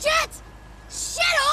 Shit! Shit